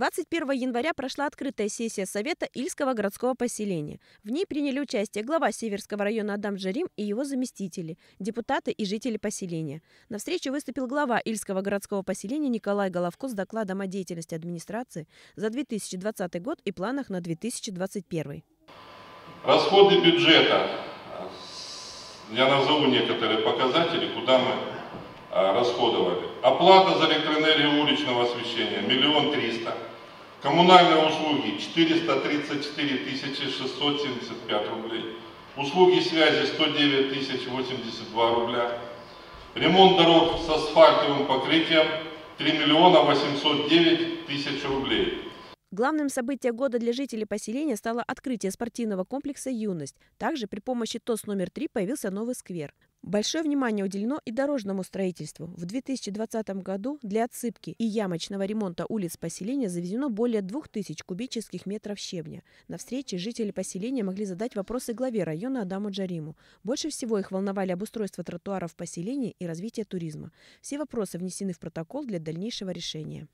21 января прошла открытая сессия Совета Ильского городского поселения. В ней приняли участие глава Северского района Адам Джарим и его заместители, депутаты и жители поселения. На встрече выступил глава Ильского городского поселения Николай Головко с докладом о деятельности администрации за 2020 год и планах на 2021. Расходы бюджета. Я назову некоторые показатели, куда мы расходовали. Оплата за электроэнергию уличного освещения – миллион триста. Коммунальные услуги – 434 675 рублей. Услуги связи – 109 082 рубля. Ремонт дорог с асфальтовым покрытием – 3 миллиона 809 тысяч рублей. Главным событием года для жителей поселения стало открытие спортивного комплекса «Юность». Также при помощи ТОС номер 3 появился новый сквер. Большое внимание уделено и дорожному строительству. В 2020 году для отсыпки и ямочного ремонта улиц поселения завезено более 2000 кубических метров щебня. На встрече жители поселения могли задать вопросы главе района Адаму Джариму. Больше всего их волновали обустройство тротуаров в поселении и развитие туризма. Все вопросы внесены в протокол для дальнейшего решения.